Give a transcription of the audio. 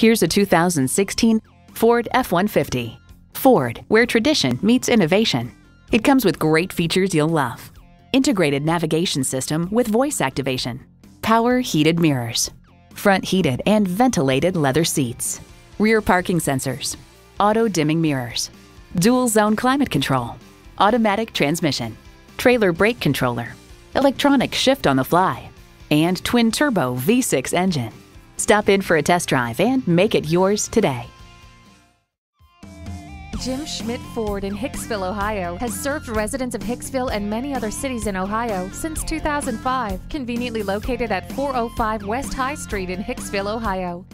Here's a 2016 Ford F-150. Ford, where tradition meets innovation. It comes with great features you'll love. Integrated navigation system with voice activation. Power heated mirrors. Front heated and ventilated leather seats. Rear parking sensors. Auto dimming mirrors. Dual zone climate control. Automatic transmission. Trailer brake controller. Electronic shift on the fly. And twin turbo V6 engine. Stop in for a test drive and make it yours today. Jim Schmidt Ford in Hicksville, Ohio has served residents of Hicksville and many other cities in Ohio since 2005. Conveniently located at 405 West High Street in Hicksville, Ohio.